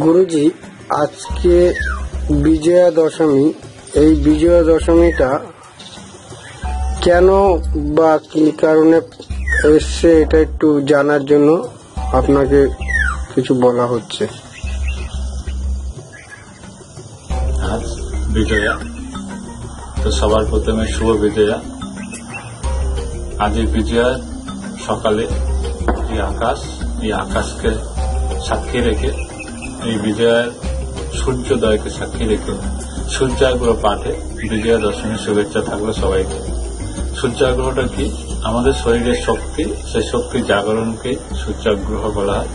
গুরুজি, আজকে বিজয়া দশমী এই বিজয়া দশমীটা কেন বা কি কারণে এসছে এটা একটু জানার জন্য আপনাকে কিছু বলা হচ্ছে। আজ বিজয়া, তো সবার প্রথমে শুভ বিজয়া। আজ এই বিজয়ার সকালে এই আকাশ, এই আকাশকে সাক্ষী রেখে এই বিজয়ার সূর্যোদয়কে সাক্ষী রেখে সূর্যাগ্রহ পাঠে বিজয়া দশমীর শুভেচ্ছা থাকল সবাইকে। সূর্যাগ্রহটা কি? আমাদের শরীরের শক্তি, সেই শক্তি জাগরণকে সূর্যাগ্রহ বলা হয়।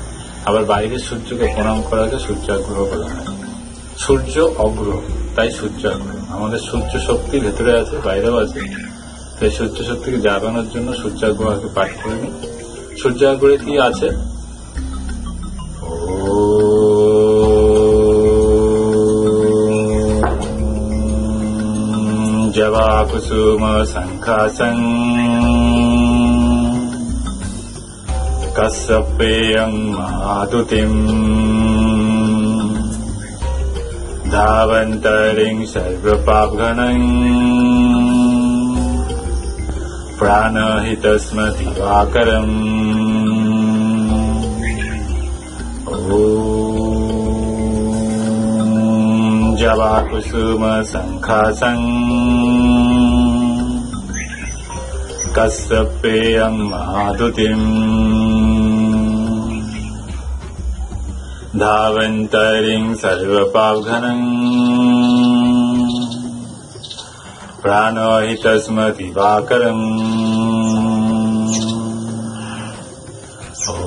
আবার বাইরের সূর্যকে প্রণাম করাকে সূর্যাগ্রহ বলা হয়। সূর্য অগ্রহ, তাই সূর্যাগ্রহ। আমাদের সূর্য শক্তি ভেতরে আছে, বাইরেও আছে। তাই সূর্য শক্তিকে জাগানোর জন্য সূর্যাগ্রহকে পাঠ করে নিই সূর্যাগ্রহে কি আছে? कस्य पेयं मातुतिम् धावन्तरिम् सर्वपाप्गणम् वाकरम् जवाकुसुमशङ्खा स कस्सपेयम् पेयं धावन्तरिम् धावन्तरीं सर्वपाघनम् प्राणहितस्मदि वाकरम् ओ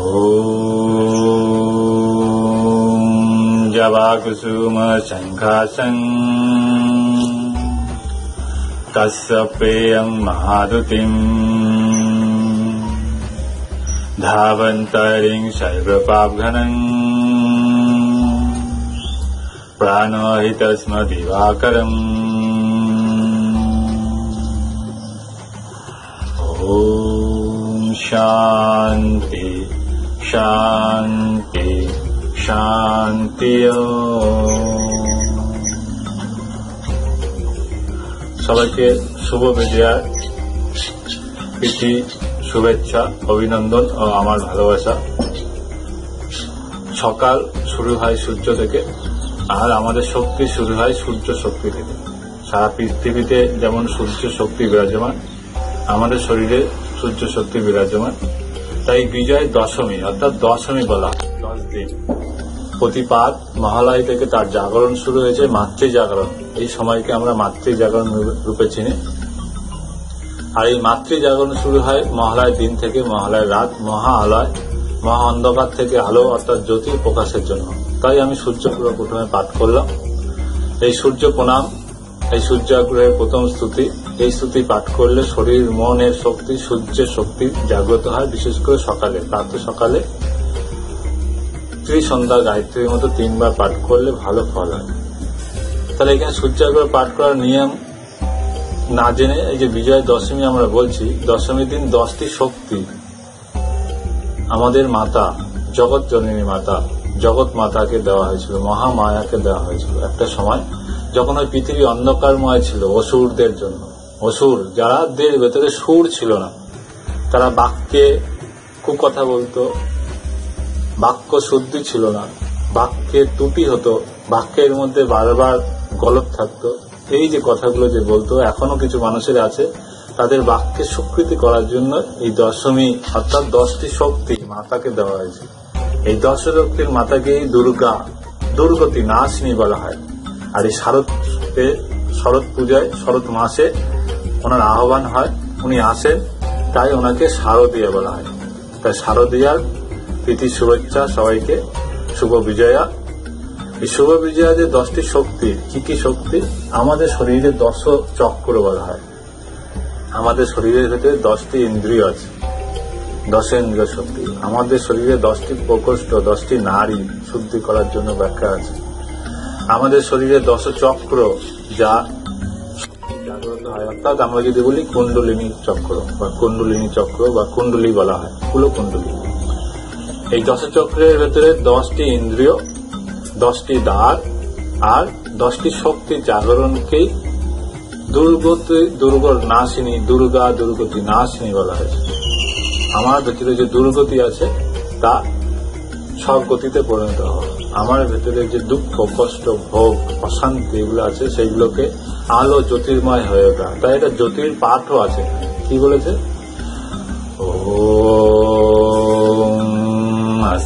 जवाकुसुमशङ्घासन् कस्य पेयं महारुतिम् धावन्तरिं शैव पाप्घनम् प्राणोहितस्मदिवाकरम्। ॐ शान्ति शान्ति शान्त्यो সবাইকে শুভ বিজয়ার প্রীতি, শুভেচ্ছা, অভিনন্দন ও আমার ভালোবাসা। সকাল শুরু হয় সূর্য থেকে, আর আমাদের শক্তি শুরু হয় সূর্য শক্তি থেকে। সারা পৃথিবীতে যেমন সূর্য শক্তি বিরাজমান, আমাদের শরীরে সূর্য শক্তি বিরাজমান। তাই বিজয় দশমী, অর্থাৎ দশমী বলা দশ দিন। প্রতিপাদ মহালয় থেকে তার জাগরণ শুরু হয়েছে মাতৃ জাগরণ এই সময়কে আমরা মাতৃ জাগরণ রূপে চিনি। আর এই মাতৃ জাগরণ শুরু হয় মহালয় দিন থেকে মহালয় রাত মহা আলয় মহা অন্ধকার থেকে আলো, অর্থাৎ জ্যোতির প্রকাশের জন্য। তাই আমি সূর্যপুরো প্রথমে পাঠ করলাম। এই সূর্য প্রণাম, এই সূর্যাগ্রহের প্রথম স্তুতি। এই স্তুতি পাঠ করলে শরীর, মনের শক্তি, সূর্যের শক্তি জাগ্রত হয়, বিশেষ করে সকালে প্রাত সকালে। ত্রিসন্ধ্যা গায়ত্রীর মতো তিনবার পাঠ করলে ভালো ফল হয়। তাহলে এখানে সূর্যাগ্রহ পাঠ করার নিয়ম না জেনে এই যে বিজয় দশমী আমরা বলছি, দশমীর দিন দশটি শক্তি। আমাদের মাতা, জগৎ জননী মাতা, জগৎ মাতাকে দেওয়া হয়েছিল, মহামায়াকে দেওয়া হয়েছিল একটা সময়, যখন ওই পৃথিবী অন্ধকারময় ছিল অসুরদের জন্য। অসুর, যারা দের ভেতরে সুর ছিল না, তারা বাক্যে কুকথা বলতো বাক্য শুদ্ধি ছিল না। বাক্যের ত্রুটি হতো, বাক্যের মধ্যে বারবার গলত থাকতো। এই যে কথাগুলো যে বলতো, এখনও কিছু মানুষের আছে, তাদের বাক্যের স্বীকৃতি করার জন্য এই দশমী, অর্থাৎ দশটি শক্তি মাতাকে দেওয়া হয়েছে। এই দশ শক্তির মাতাকেই দুর্গা, দুর্গতি নাশিনী বলা হয়। আর এই শারদ শরৎ পূজায়, শরৎ মাসে ওনার আহ্বান হয়, উনি আসেন, তাই ওনাকে শারদীয়া বলা হয়। তাই শারদীয়ার প্রীতি শুভেচ্ছা সবাইকে। শুভ বিজয়া। এই শুভ বিজয়া যে দশটি শক্তি, কি কি শক্তি? আমাদের শরীরে দশ চক্র বলা হয়। আমাদের শরীরের ভেতরে দশটি ইন্দ্রিয় আছে। দশেন্দ্রিয় শক্তি। আমাদের শরীরে দশটি প্রকোষ্ঠ, দশটি নারী শুদ্ধি করার জন্য ব্যাখ্যা আছে। আমাদের শরীরে দশ চক্র যা জাগ্রত হয়। অর্থাৎ আমরা যদি বলি কুণ্ডলিনী চক্র বা কুণ্ডলিনী চক্র বা কুণ্ডলী বলা হয়। কুলো কুণ্ডলী এই দশচক্রের ভেতরে দশটি ইন্দ্রিয়, দশটি দ্বার আর দশটি শক্তি জাগরণকেই দুর্গতি দুর্গ নাশিনী, দুর্গা দুর্গতি নাশিনী বলা হয়েছে। আমার ভেতরে যে দুর্গতি আছে, তা সব গতিতে পরিণত হবে। আমার ভেতরে যে দুঃখ, কষ্ট, ভোগ, অশান্তি এগুলো আছে, সেইগুলোকে আলো জ্যোতির্ময় হয়ে ওঠা। তাই এটা জ্যোতির পাঠও আছে। কি বলেছে? ॐ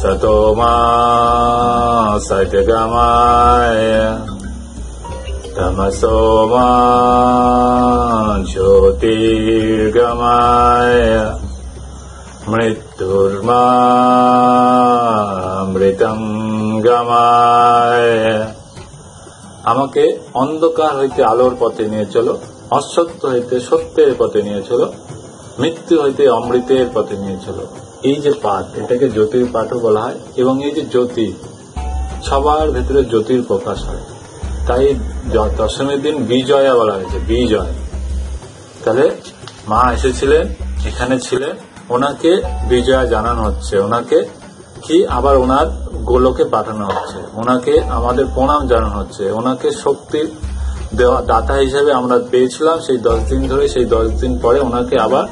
Sato ma Satyagamaya gamaya Jyotirgamaya Mriturma Mritam Gamaya আমাকে অন্ধকার হইতে আলোর পথে নিয়ে চলো অসত্য হইতে সত্যের পথে নিয়ে চলো মৃত্যু হইতে অমৃতের পথে নিয়ে চলো এই যে পাঠ এটাকে জ্যোতির পাঠও বলা হয়, এবং এই যে জ্যোতি, সবার ভেতরে জ্যোতির প্রকাশ হয়। তাই দশমীর দিন বিজয়া বলা হয়েছে বিজয়। তাহলে মা এসেছিলেন, এখানে ছিলেন, ওনাকে বিজয়া জানানো হচ্ছে। ওনাকে কি আবার ওনার গোলকে পাঠানো হচ্ছে? ওনাকে আমাদের প্রণাম জানানো হচ্ছে। ওনাকে শক্তি দেওয়া, দাতা হিসেবে আমরা পেয়েছিলাম, সেই দশ দিন ধরে, সেই দশ দিন পরে ওনাকে আবার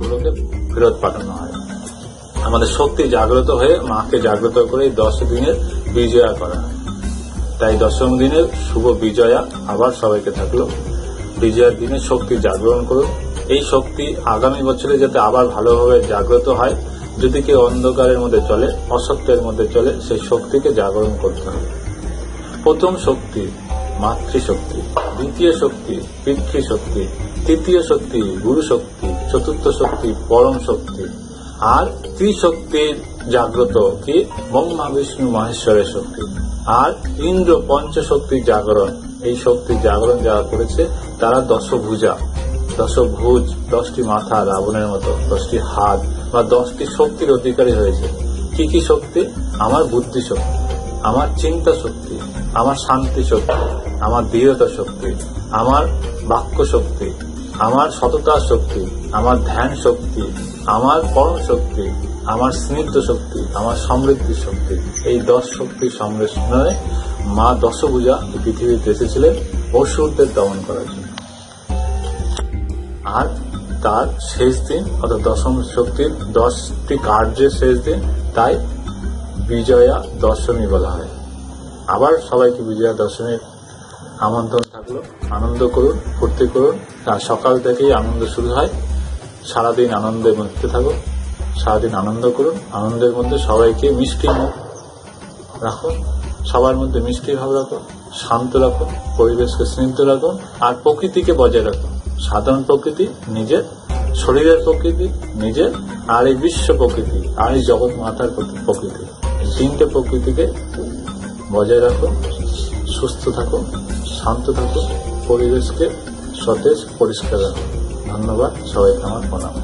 গোলকে ফেরত পাঠানো আমাদের শক্তি জাগ্রত হয়ে মাকে জাগ্রত করে দশ দিনের বিজয়া করা তাই দশম দিনের শুভ বিজয়া আবার সবাইকে থাকল। বিজয়ার দিনে শক্তি জাগরণ করুন এই শক্তি আগামী বছরে যাতে আবার ভালোভাবে জাগ্রত হয়, যদি কেউ অন্ধকারের মধ্যে চলে, অসত্যের মধ্যে চলে, সেই শক্তিকে জাগরণ করতে হবে। প্রথম শক্তি মাতৃশক্তি, দ্বিতীয় শক্তি পিতৃশক্তি, তৃতীয় শক্তি গুরু শক্তি চতুর্থ শক্তি পরম শক্তি। আর ত্রিশক্তির জাগ্রত কি? ব্রহ্মা বিষ্ণু, মহেশ্বরের শক্তি। আর ইন্দ্র পঞ্চশক্তির জাগরণ। এই শক্তির জাগরণ যারা করেছে, তারা দশভুজা। দশভুজ, দশটি মাথা রাবণের মতো, দশটি হাত, বা দশটি শক্তির অধিকারী হয়েছে। কি কি শক্তি? আমার বুদ্ধি শক্তি, আমার চিন্তা শক্তি, আমার শান্তি শক্তি, আমার দৃঢ়তা শক্তি, আমার বাক্য শক্তি আমার সততা শক্তি, আমার ধ্যান শক্তি, আমার পরম শক্তি, আমার স্নিগ্ধ শক্তি, আমার সমৃদ্ধি শক্তি। এই দশ শক্তির সংমিশ্রণে মা দশভূজা পৃথিবীতে এসেছিলেন অসুরদের দমন করার জন্য। আর তার শেষ দিন, অর্থাৎ দশম শক্তির দশটি কার্যের শেষ দিন, তাই বিজয়া দশমী বলা হয়। আবার সবাইকে বিজয়া দশমীর আমন্ত্রণ থাকল। আনন্দ করুন, ফুর্তি করুন। আর সকাল থেকেই আনন্দ শুরু হয়। সারাদিন আনন্দের মধ্যে থাকুন। সারাদিন আনন্দ করুন। আনন্দের মধ্যে সবাইকে মিষ্টি রাখুন। সবার মধ্যে মিষ্টি ভাব রাখুন। শান্ত রাখুন। পরিবেশকে স্নিগ্ধ রাখুন। আর প্রকৃতিকে বজায় রাখুন। সাধারণ প্রকৃতি নিজের, শরীরের প্রকৃতি নিজের, আর এই বিশ্ব প্রকৃতি, আর এই জগৎ মাতার প্রকৃতি। তিনটে প্রকৃতিকে বজায় রাখুন। সুস্থ থাকুন শান্ত থাকুন পরিবেশকে সতেজ পরিষ্কার রাখো ধন্যবাদ সবাইকে আমার প্রণাম।